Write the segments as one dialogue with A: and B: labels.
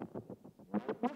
A: Thank.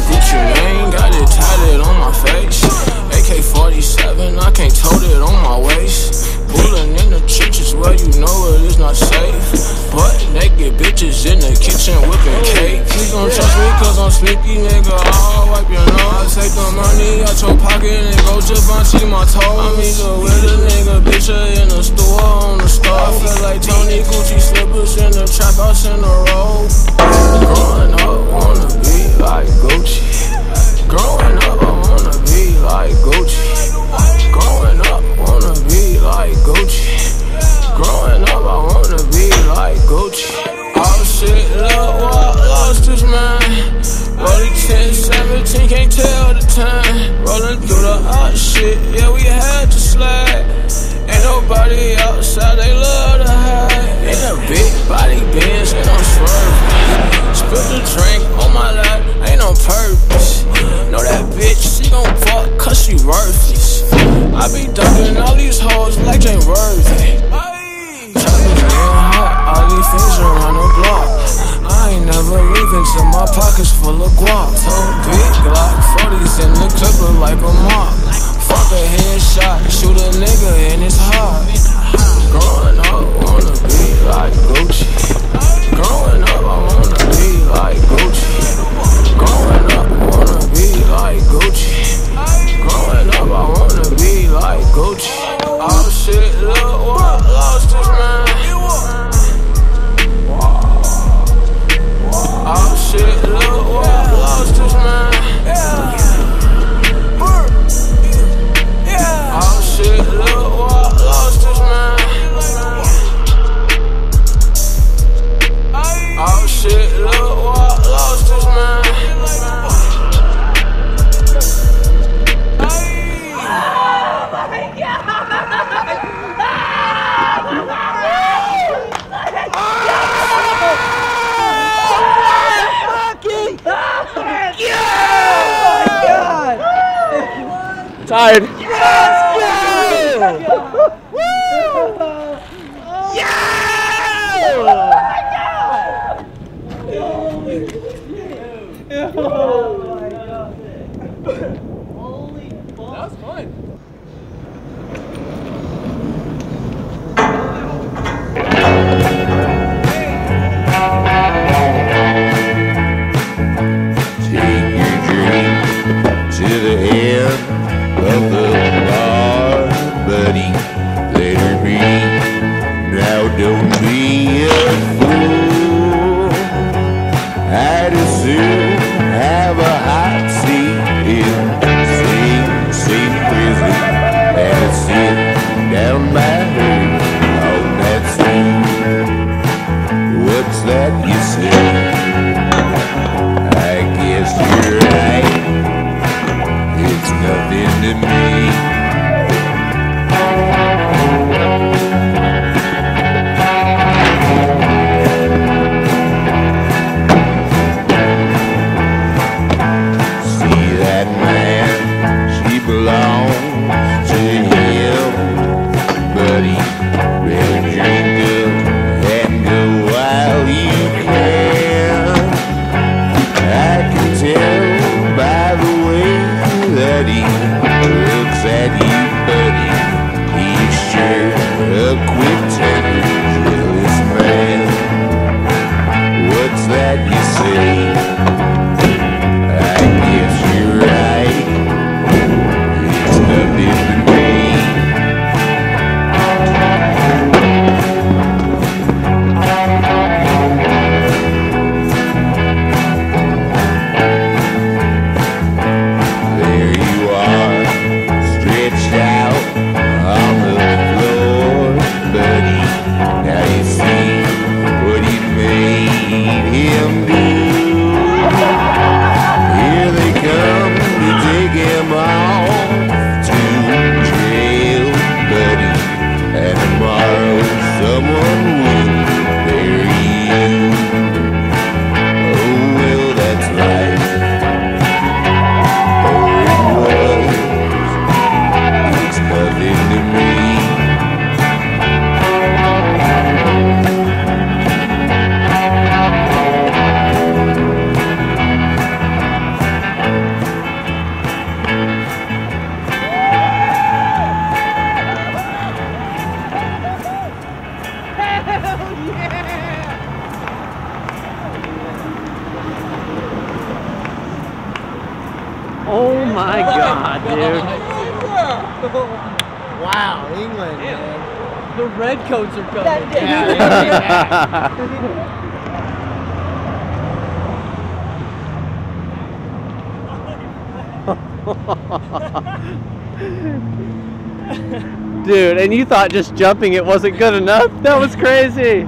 A: that Gucci Mane, got it tatted on my face. AK 47, I can't tote it on my waist. Pulling in the trenches, where you know it is not safe. But naked bitches in the
B: kitchen whipping cake. Please don't trust me, cause I'm sneaky, nigga. I'll wipe your nose. Take the money out your pocket and go Javante my toes. I'm either with a nigga, bitch, in the store on the store. I feel like Tony Gucci slippers in the trap house in the road. Growing up, wanna be like Gucci. Growing up, I wanna be like Gucci. Growing up be like Gucci. Growing up, I wanna be like Gucci. All shit, look what lost his mind. Rolling 10, 17, can't tell the time. Rolling through the hot shit, yeah, we had to like a mop. Fuck a headshot, shoot a nigga in his heart. Growing up, wanna be like Gucci. Growing up, I wanna be like Gucci. Growing up, wanna be like Gucci. Growing up, I wanna be like Gucci. Oh shit, look
C: Tired.
D: Take The
E: redcoats are coming. Yeah, yeah. Dude, and you thought just jumping it wasn't good enough? That was crazy.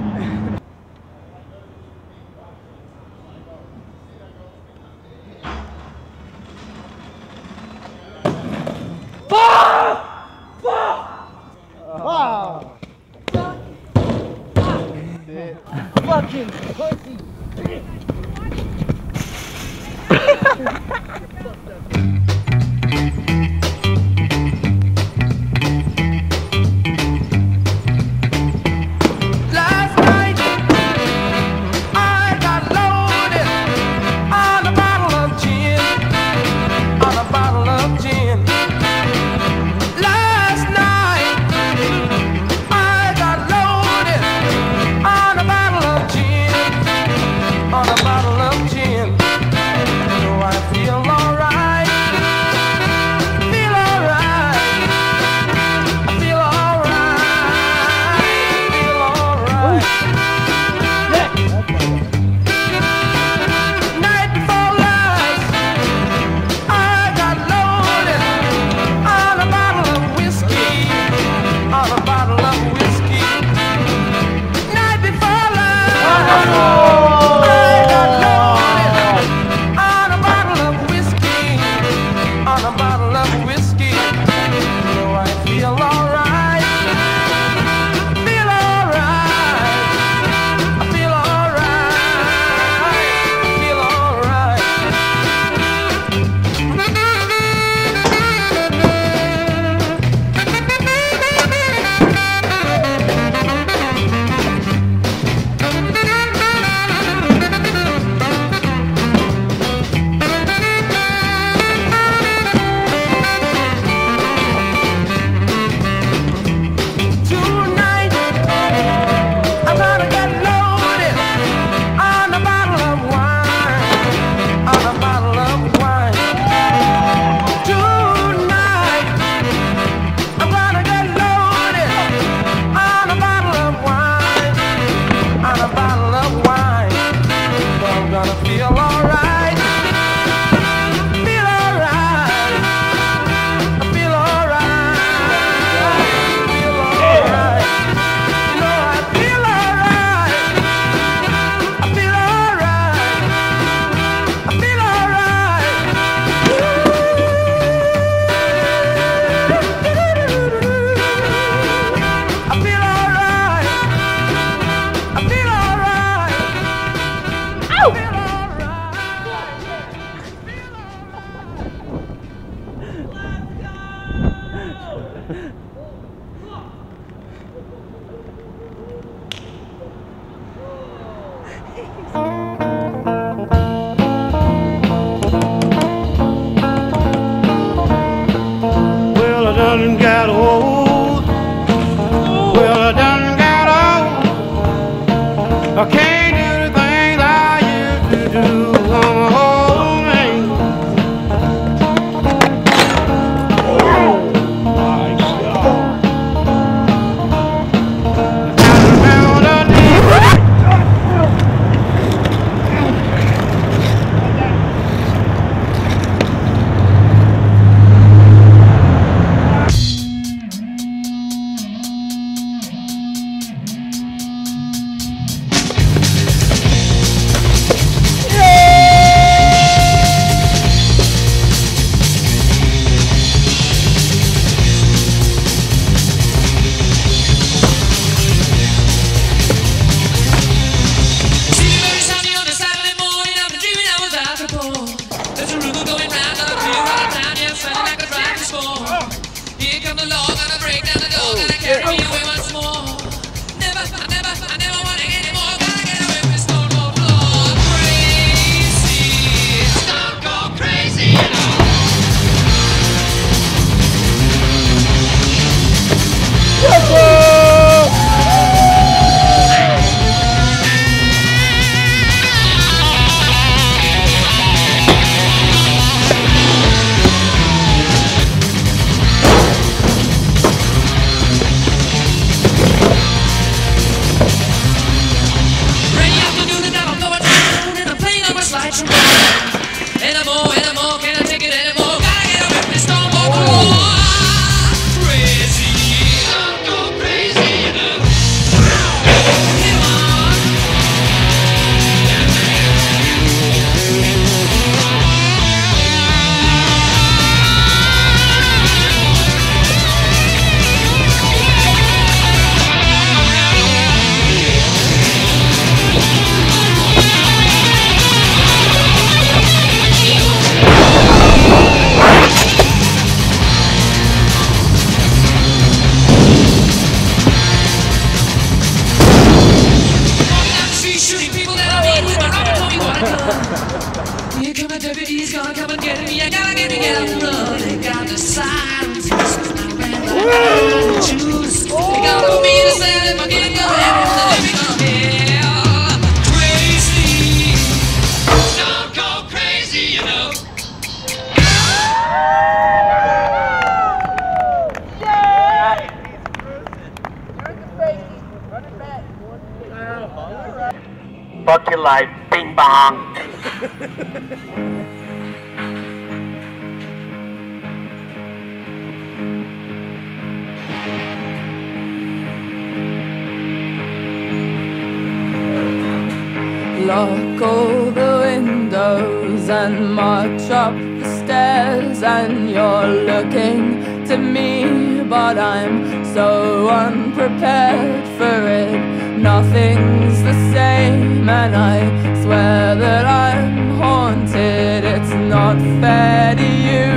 F: but I'm so unprepared for it. Nothing's the same, and I swear that I'm haunted. It's not fair to you,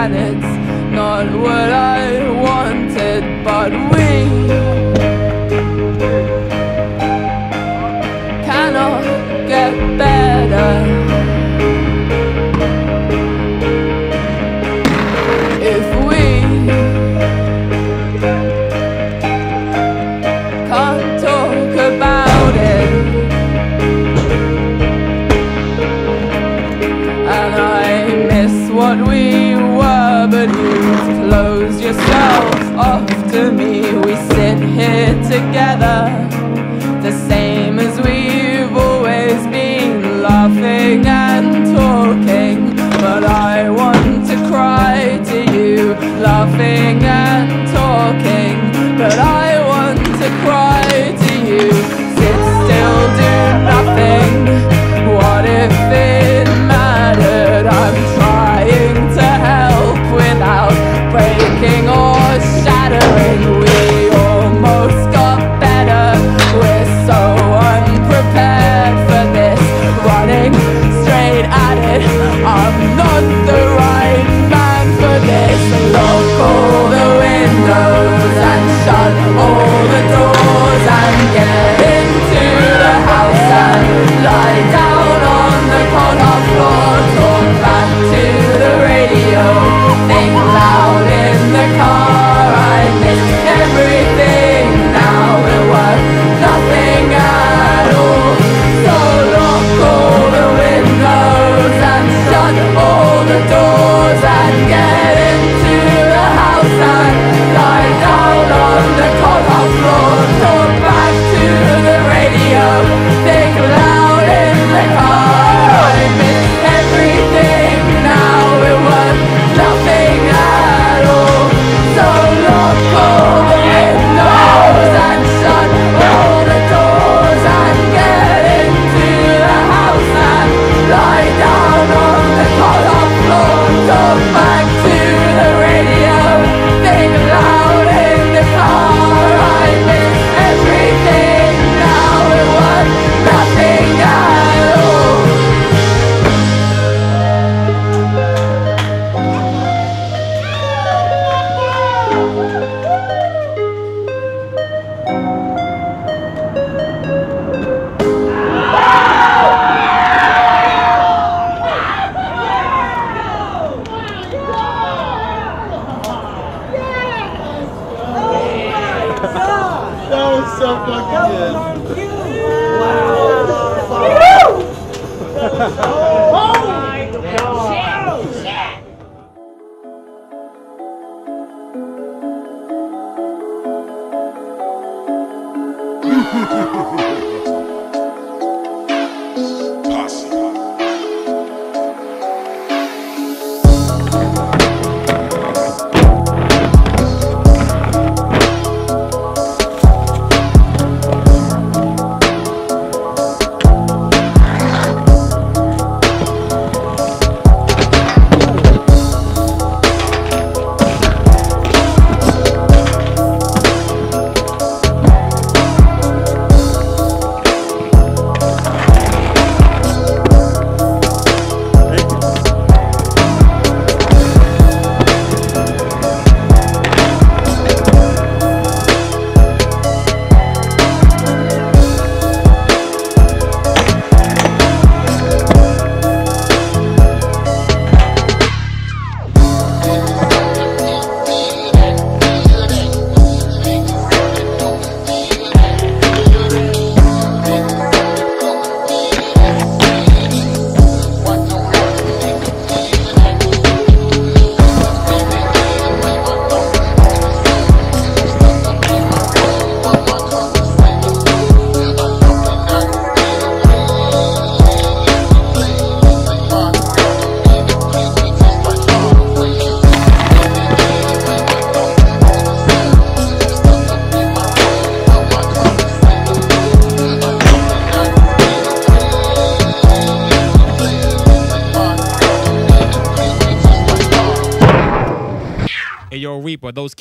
F: and it's not what I wanted, but we. cannot get better. together the same as we've always been laughing and talking. But I want to cry to you laughing and talking. But I want to cry to you sit still do nothing. What if it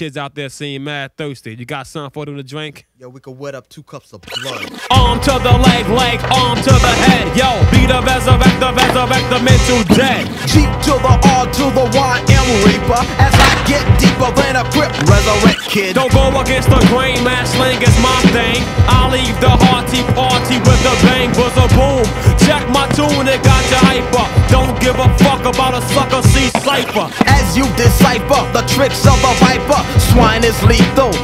G: kids out there seem mad thirsty. You got something for them to drink?
H: Yo, we could wet up two cups of blood.
G: Arm to the leg, leg, arm to the head. Yo, be the resurrect, the resurrect the mental dead.
I: G to the R to the Y M Reaper. As I get deeper than a grip, resurrect kid.
G: Don't go against the grain, man, sling is my thing. I'll leave the hearty party with a bang, was a boom. Check my tune, it got you hyper. Don't give a fuck about a sucker C cipher.
I: As you decipher the tricks of the viper, swine is lethal.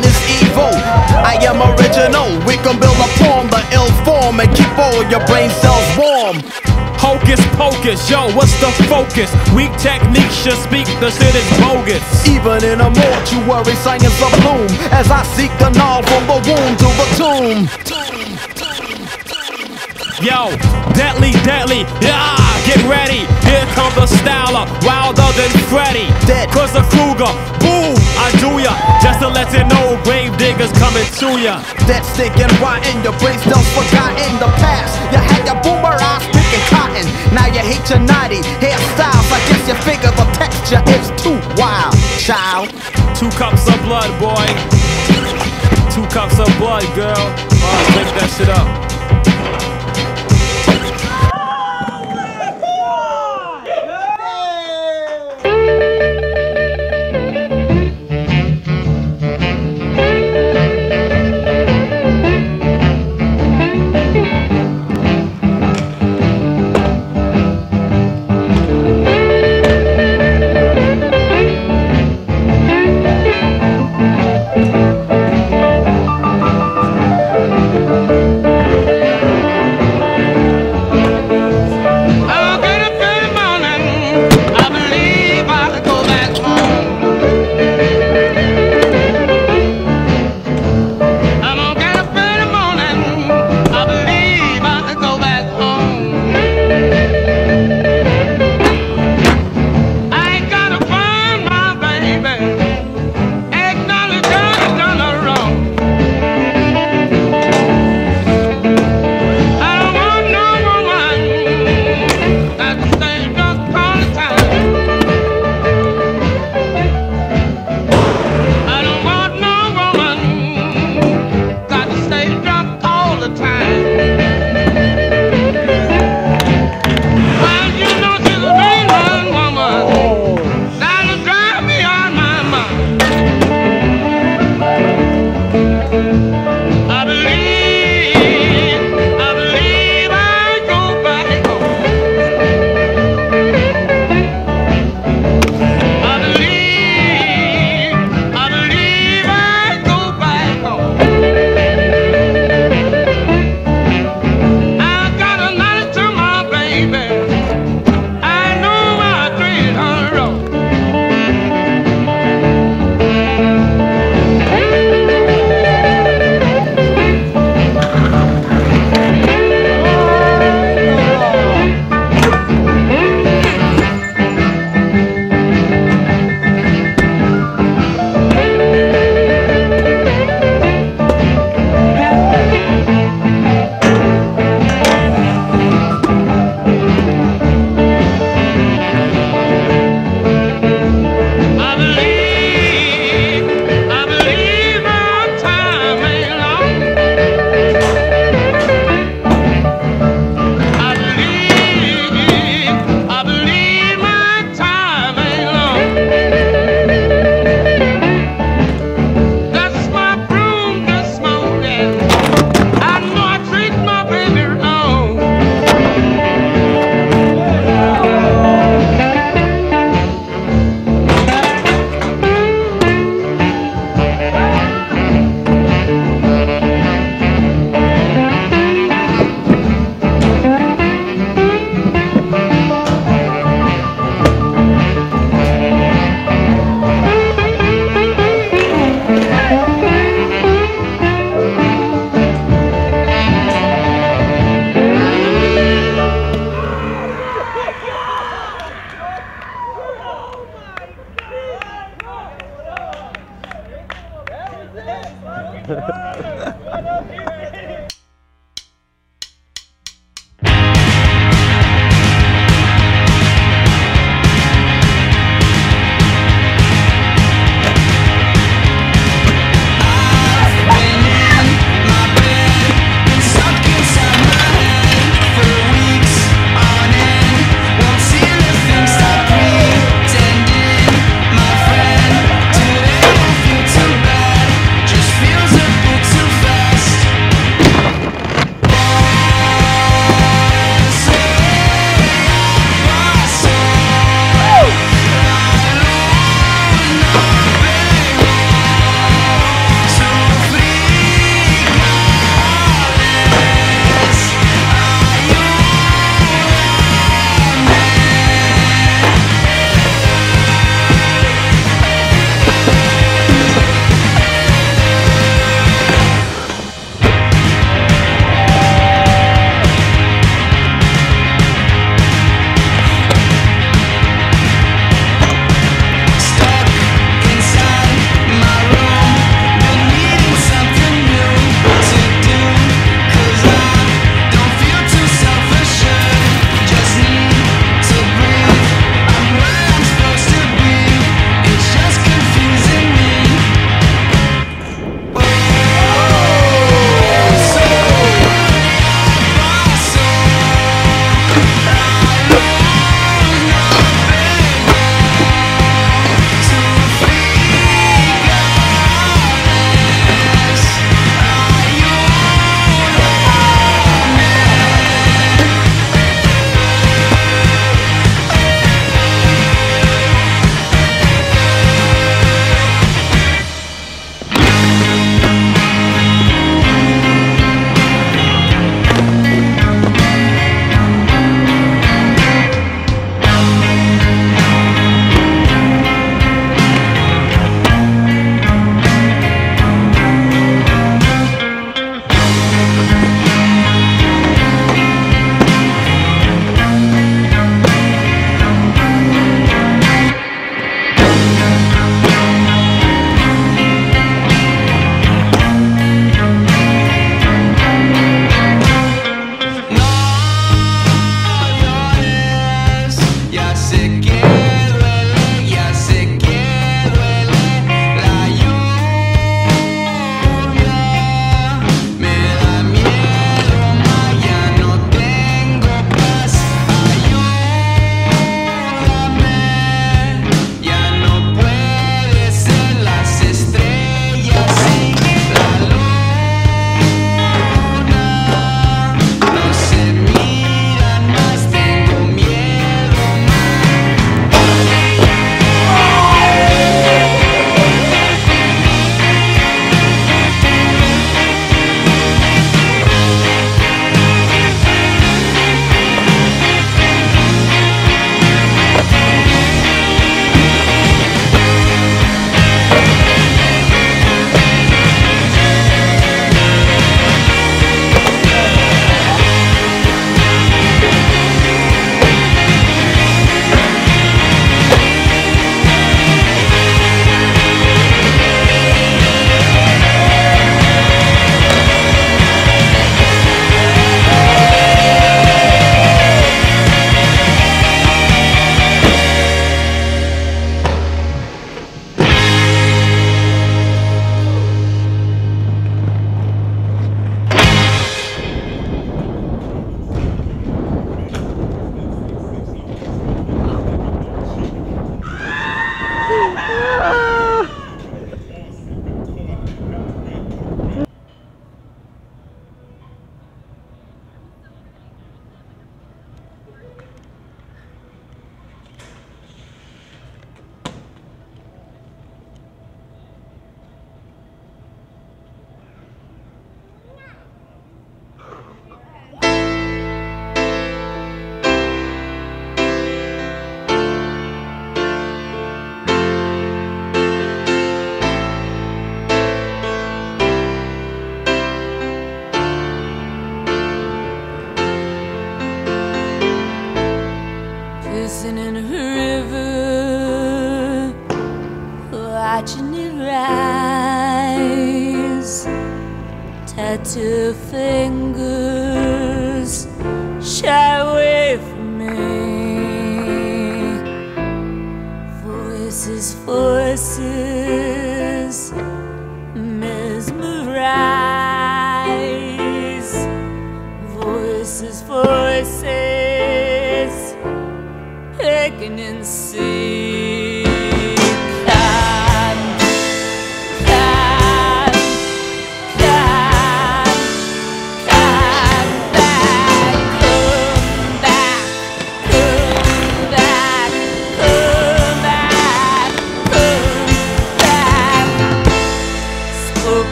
I: Is evil. I am original. We can build upon the ill form and keep all your brain cells warm.
G: Hocus pocus, yo, what's the focus? Weak techniques should speak, the shit is bogus.
I: Even in a mortuary, science of bloom. As I seek the null from the womb to the tomb.
G: Yo, deadly, deadly, yeah, get ready. Here comes the styler, wilder than Freddy.
I: Dead.
G: Cause the Krueger, boom, I do ya. Just to let you know, Gravediggaz coming to ya.
I: That stinking rotten, your brain cells forgotten the past. You had your boomer eyes cotton. Now you hate your naughty hairstyles. I guess your figure the texture is too wild, child.
G: Two cups of blood, boy. Two cups of blood, girl. Alright, drink that shit up.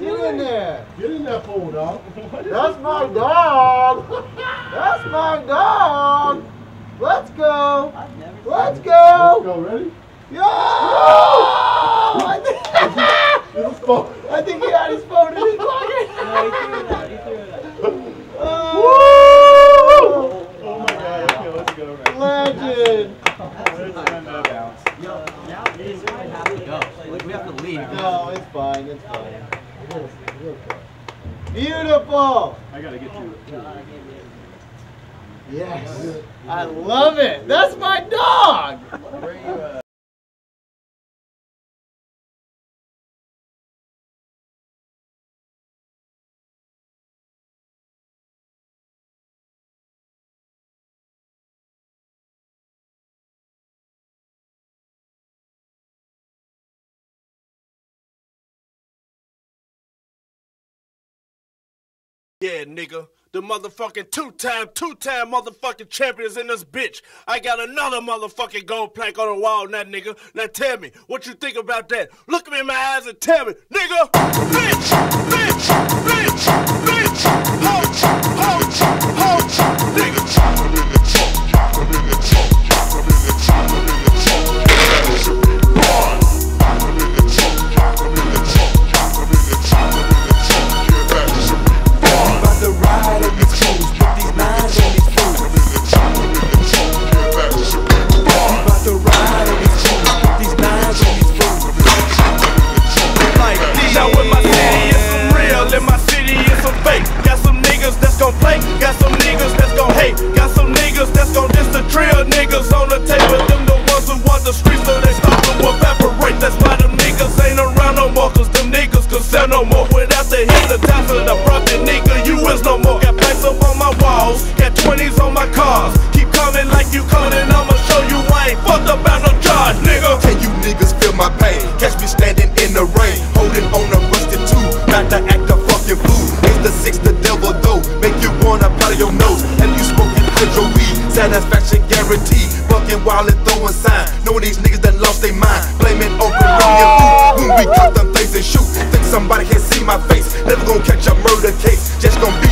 J: Yeah.
K: nigga. The motherfucking two-time, two-time motherfucking champions in this bitch. I got another motherfucking gold plaque on the wall now, nigga. Now tell me what you think about that. Look me in my eyes and tell me, nigga, bitch, bitch, bitch, bitch, bitch, hoach, hoach, nigga.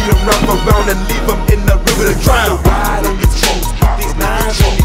K: feed them, wrap around and leave them
L: in the river to drown. Ride on these toes, these nine